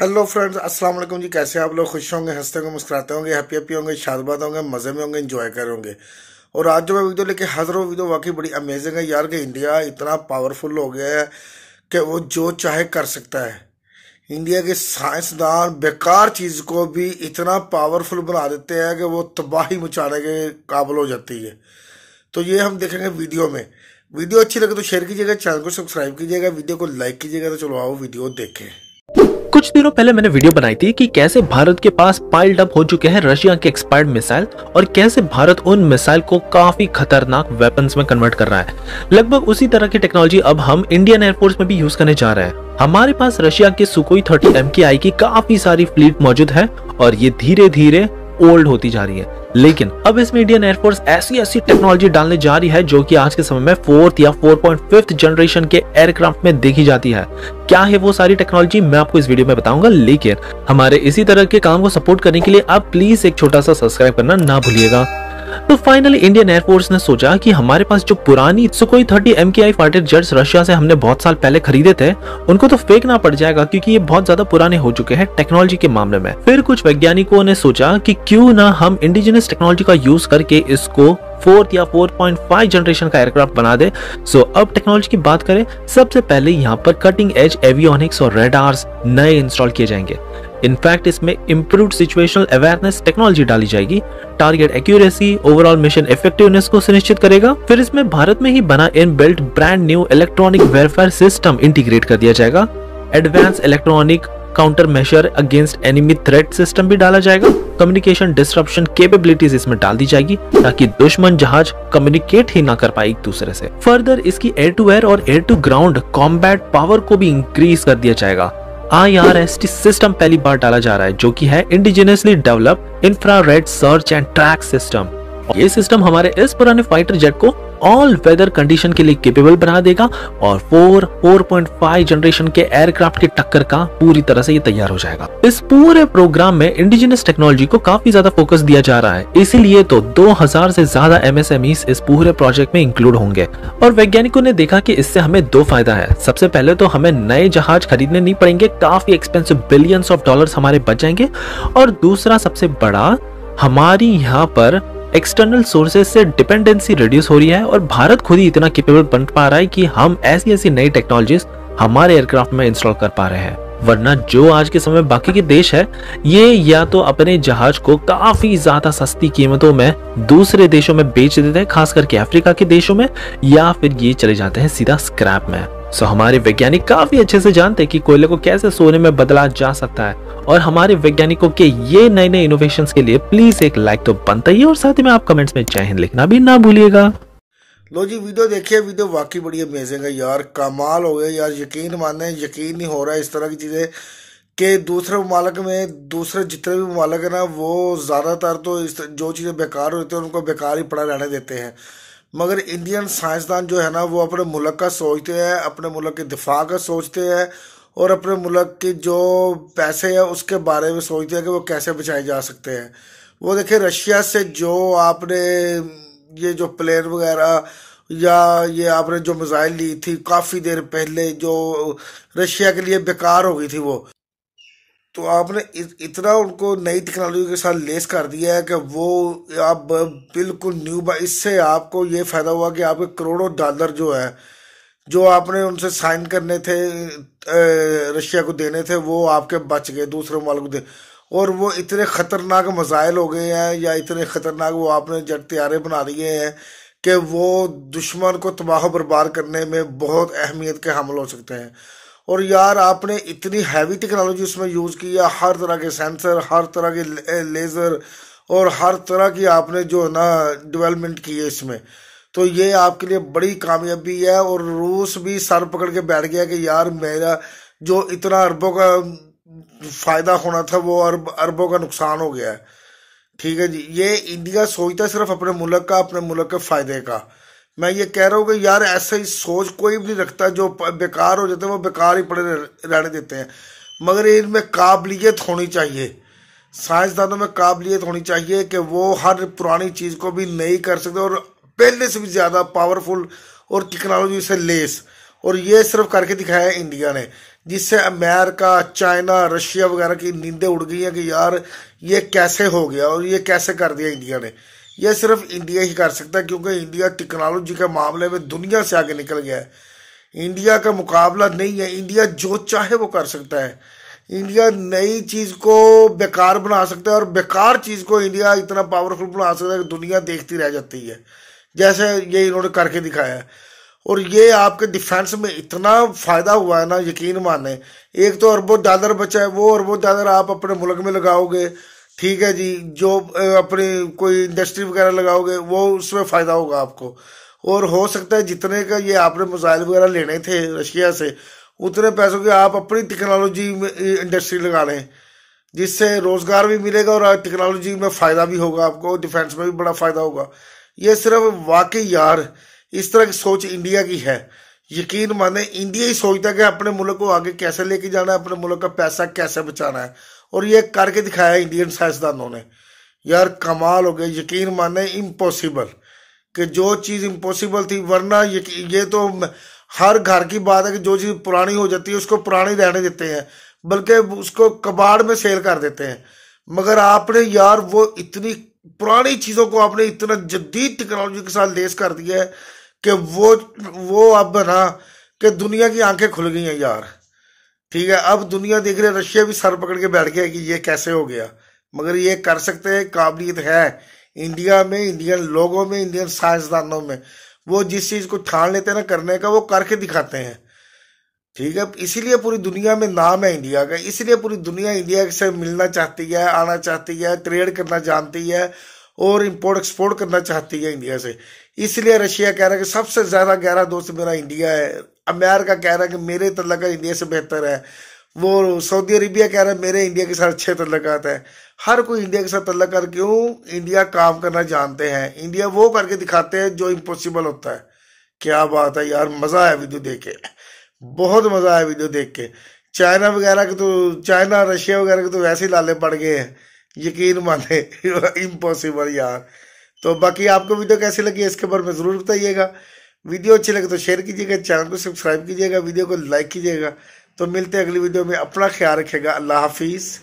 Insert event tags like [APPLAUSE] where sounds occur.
Hello friends अस्सलाम वालेकुम जी कैसे आप लोग खुश होंगे हँसते होंगे मुस्कुराते होंगे हैप्पी हैप्पी होंगे शादबाद होंगे मज़े में होंगे इन्जॉय कर होंगे और आज जो मैं वीडियो लेके हाजिर हूँ वीडियो वाकई बड़ी अमेजिंग है यार कि इंडिया इतना पावरफुल हो गया है कि वो जो चाहे कर सकता है इंडिया के साइंसदान बेकार चीज़ को भी इतना पावरफुल बना देते हैं कि वो तबाही मचाने के काबिल हो जाती है तो ये हम देखेंगे वीडियो में वीडियो अच्छी लगे तो शेयर कीजिएगा चैनल को सब्सक्राइब कीजिएगा वीडियो को लाइक कीजिएगा तो चलो आओ वीडियो देखें कुछ दिनों पहले मैंने वीडियो बनाई थी कि कैसे भारत के पास पाइल्ड अप हो चुके हैं रशिया के एक्सपायर्ड मिसाइल और कैसे भारत उन मिसाइल को काफ़ी खतरनाक वेपन्स में कन्वर्ट कर रहा है। लगभग उसी तरह की टेक्नोलॉजी अब हम इंडियन एयरफोर्स में भी यूज़ करने जा रहे हैं। हमारे पास रशिया के सुकोई थर्टी एम की काफ़ी सारी फ्लीट मौजूद है और ये धीरे धीरे ओल्ड होती जा रही है। लेकिन अब इसमें इंडियन एयरफोर्स ऐसी ऐसी टेक्नोलॉजी डालने जा रही है जो कि आज के समय में फोर्थ या 4.5 जनरेशन के एयरक्राफ्ट में देखी जाती है। क्या है वो सारी टेक्नोलॉजी मैं आपको इस वीडियो में बताऊँगा, लेकिन हमारे इसी तरह के काम को सपोर्ट करने के लिए आप प्लीज़ एक छोटा सा सब्सक्राइब करना ना भूलिएगा। तो फाइनली इंडियन एयरफोर्स ने सोचा कि हमारे पास जो पुरानी सुकोई थर्टी एम के आई फाइटर जेट्स रशिया से हमने बहुत साल पहले खरीदे थे उनको तो फेंकना पड़ जाएगा क्योंकि ये बहुत ज़्यादा पुराने हो चुके हैं टेक्नोलॉजी के मामले में। फिर कुछ वैज्ञानिकों ने सोचा कि क्यों ना हम इंडिजिनस टेक्नोलॉजी का यूज़ करके इसको फोर्थ या 4.5 जनरेशन का एयरक्राफ्ट बना दे। सो so, अब टेक्नोलॉजी की बात करें सबसे पहले यहाँ पर कटिंग एज एवियोनिक्स और रेडार्स नए इंस्टॉल किए जाएँगे। इनफैक्ट इसमें इम्प्रूव सिचुएशनल अवेयरनेस टेक्नोलॉजी डाली जाएगी। Target accuracy overall mission effectiveness को सुनिश्चित करेगा। फिर इसमें भारत में ही बना in built brand new electronic warfare system integrate कर दिया जाएगा। Advance electronic counter measure against enemy threat system भी डाला जाएगा। कम्युनिकेशन डिस्ट्रप्शन केपेबिलिटीज इसमें डाल दी जाएगी ताकि दुश्मन जहाज़ कम्युनिकेट ही ना कर पाए एक दूसरे से। फर्दर इसकी एयर टू एयर और air to ground combat power को भी इंक्रीज कर दिया जाएगा। टी सिस्टम पहली बार डाला जा रहा है, जो कि है indigenously develop infrared search and track system ये सिस्टम हमारे इस पुराने फाइटर जेट को ऑल वेदर कंडीशन के लिए केपेबल बना देगा और फोर 4.5 जनरेशन के एयरक्राफ्ट की टक्कर का पूरी तरह से ये तैयार हो जाएगा। इस पूरे प्रोग्राम में इंडिजिनस टेक्नोलॉजी को काफ़ी ज़्यादा फोकस दिया जा रहा है। इसीलिए तो 2000 से ज़्यादा एमएसएमई इस पूरे प्रोजेक्ट में इंक्लूड होंगे। और वैज्ञानिकों ने देखा की इससे हमें दो फ़ायदा है। सबसे पहले तो हमें नए जहाज़ खरीदने नहीं पड़ेंगे, काफ़ी एक्सपेंसिव बिलियंस ऑफ़ डॉलर हमारे बच जाएँगे। और दूसरा सबसे बड़ा, हमारी यहाँ पर एक्सटर्नल सोर्सेज से डिपेंडेंसी रिड्यूस हो रही है और भारत खुद ही इतना केपेबल बन पा रहा है कि हम ऐसी ऐसी नई टेक्नोलॉजीज़ हमारे एयरक्राफ्ट में इंस्टॉल कर पा रहे हैं। वरना जो आज के समय बाकी के देश है, ये या तो अपने जहाज़ को काफ़ी ज़्यादा सस्ती कीमतों में दूसरे देशों में बेच देते हैं खास करके अफ्रीका के देशों में, या फिर ये चले जाते हैं सीधा स्क्रैप में। सो हमारे वैज्ञानिक काफ़ी अच्छे से जानते हैं कि कोयले को कैसे सोने में बदला जा सकता है। और हमारे वैज्ञानिकों के ये नए नए इनोवेशन के लिए प्लीज़ एक लाइक तो बनता ही और साथ ही में आप कमेंट्स में जय हिंद लिखना भी ना भूलिएगा। लो जी, वीडियो देखिए, वीडियो वाकई बड़ी अमेजिंग है यार। कमाल हो गया यार, यकीन माने यकीन नहीं हो रहा है इस तरह की चीज़ें कि दूसरे ममालक में, दूसरे जितने भी ममालक है ना, वो ज़्यादातर तो इस जो चीज़ें बेकार होती हैं, उनको बेकार ही पड़ा रहने देते हैं। मगर इंडियन साइंसदान जो है ना, वो अपने मुल्क का सोचते हैं, अपने मुल्क के दिफा का सोचते हैं और अपने मुल्क के जो पैसे हैं, उसके बारे में सोचते हैं कि वो कैसे बचाए जा सकते हैं। वो देखिए, रशिया से जो आपने ये जो प्लेन वगैरह या ये आपने जो मिसाइल ली थी, काफ़ी देर पहले जो रशिया के लिए बेकार हो गई थी वो। तो आपने इतना उनको नई टेक्नोलॉजी के साथ लेस कर दिया है कि वो आप बिल्कुल न्यू बा इससे आपको ये फ़ायदा हुआ कि आपके करोड़ों डॉलर जो है, जो आपने उनसे साइन करने थे रशिया को देने थे, वो आपके बच गए, दूसरे माल को दे। और वो इतने ख़तरनाक मज़ाइल हो गए हैं या इतने ख़तरनाक वो आपने जट तैयारे बना दिए हैं कि वो दुश्मन को तबाह बर्बाद करने में बहुत अहमियत के हमल हो सकते हैं। और यार आपने इतनी हैवी टेक्नोलॉजी उसमें यूज़ किया हर तरह के सेंसर हर तरह के लेज़र और हर तरह की आपने जो है ना डेवलपमेंट की है इसमें। तो ये आपके लिए बड़ी कामयाबी है और रूस भी सर पकड़ के बैठ गया कि यार मेरा जो इतना अरबों का फ़ायदा होना था वो अरब, अरबों का नुकसान हो गया है। ठीक है जी, ये इंडिया सोचता है सिर्फ़ अपने मुल्क का, अपने मुल्क के फ़ायदे का। मैं ये कह रहा हूँ कि यार ऐसा ही सोच कोई भी नहीं रखता, जो बेकार हो जाते हैं, वो बेकार ही पड़े रहने देते हैं। मगर इनमें काबिलियत होनी चाहिए। साइंसदानों में काबिलियत होनी चाहिए कि वो हर पुरानी चीज़ को भी नई कर सकते और पहले से भी ज़्यादा पावरफुल और टेक्नोलॉजी से लेस और ये सिर्फ़ करके दिखाया है इंडिया ने, जिससे अमेरिका, चाइना, रशिया वगैरह की नींदें उड़ गई हैं कि यार ये कैसे हो गया और ये कैसे कर दिया इंडिया ने। ये सिर्फ़ इंडिया ही कर सकता है क्योंकि इंडिया टेक्नोलॉजी के मामले में दुनिया से आगे निकल गया है। इंडिया का मुकाबला नहीं है। इंडिया जो चाहे वो कर सकता है। इंडिया नई चीज़ को बेकार बना सकता है और बेकार चीज़ को इंडिया इतना पावरफुल बना सकता है कि दुनिया देखती रह जाती है। जैसे ये इन्होंने करके दिखाया है। और ये आपके डिफेंस में इतना फ़ायदा हुआ है ना, यकीन माने। एक तो अरबों डॉलर बचा है, वो अरबों डॉलर आप अपने मुल्क में लगाओगे ठीक है जी, जो अपनी कोई इंडस्ट्री वगैरह लगाओगे, वो उसमें फ़ायदा होगा आपको। और हो सकता है जितने का ये आपने मोबाइल वगैरह लेने थे रशिया से, उतने पैसों के आप अपनी टेक्नोलॉजी में इंडस्ट्री लगा लें, जिससे रोज़गार भी मिलेगा और टेक्नोलॉजी में फ़ायदा भी होगा आपको डिफेंस में भी बड़ा फ़ायदा होगा। ये सिर्फ़ वाकई यार, इस तरह की सोच इंडिया की है। यकीन माने, इंडिया ही सोचता है कि अपने मुल्क को आगे कैसे लेके जाना है, अपने मुल्क का पैसा कैसे बचाना है। और ये करके दिखाया इंडियन साइंसदानों ने। यार कमाल हो गया यकीन माने इम्पॉसिबल कि जो चीज़ इम्पॉसिबल थी वरना ये, ये तो हर घर की बात है कि जो चीज़ पुरानी हो जाती है उसको पुरानी रहने देते हैं बल्कि उसको कबाड़ में सेल कर देते हैं। मगर आपने यार वो इतनी पुरानी चीज़ों को आपने इतना जदीद टेक्नोलॉजी के साथ लेस कर दिया है कि वो वो अब ना कि दुनिया की आँखें खुल गई हैं यार। ठीक है, अब दुनिया देख रही है, रशिया भी सर पकड़ के बैठ गया कि ये कैसे हो गया। मगर ये कर सकते हैं, काबिलियत है। इंडिया में, इंडियन लोगों में, इंडियन साइंसदानों में। वो जिस चीज़ को ठान लेते हैं ना करने का, वो करके दिखाते हैं। ठीक है, इसीलिए पूरी दुनिया में नाम है इंडिया का। इसलिए पूरी दुनिया इंडिया से मिलना चाहती है, आना चाहती है ट्रेड करना जानती है और इम्पोर्ट एक्सपोर्ट करना चाहती है इंडिया से। इसलिए रशिया कह रहा है कि सबसे ज़्यादा गहरा दोस्त मेरा इंडिया है। अमेरिका कह रहा है कि मेरे तल्लक इंडिया से बेहतर है। वो सऊदी अरेबिया कह रहा है, मेरे इंडिया के साथ अच्छे तल्लक है। हर कोई इंडिया के साथ तल्लक कर क्यों? इंडिया काम करना जानते हैं। इंडिया वो करके दिखाते हैं जो इम्पॉसिबल होता है। क्या बात है यार, मज़ा आया वीडियो देख के। बहुत मज़ा आया वीडियो देख के। चाइना वगैरह के तो चाइना, रशिया वगैरह के तो वैसे ही लाले पड़ गए हैं। यकीन माने [LAUGHS] इम्पॉसिबल यार। तो बाकी आपको वीडियो कैसी लगी, इसके बारे में ज़रूर बताइएगा। वीडियो अच्छी लगे तो शेयर कीजिएगा, चैनल को सब्सक्राइब कीजिएगा, वीडियो को लाइक कीजिएगा। तो मिलते हैं अगली वीडियो में। अपना ख्याल रखेगा अल्लाह हाफिज़।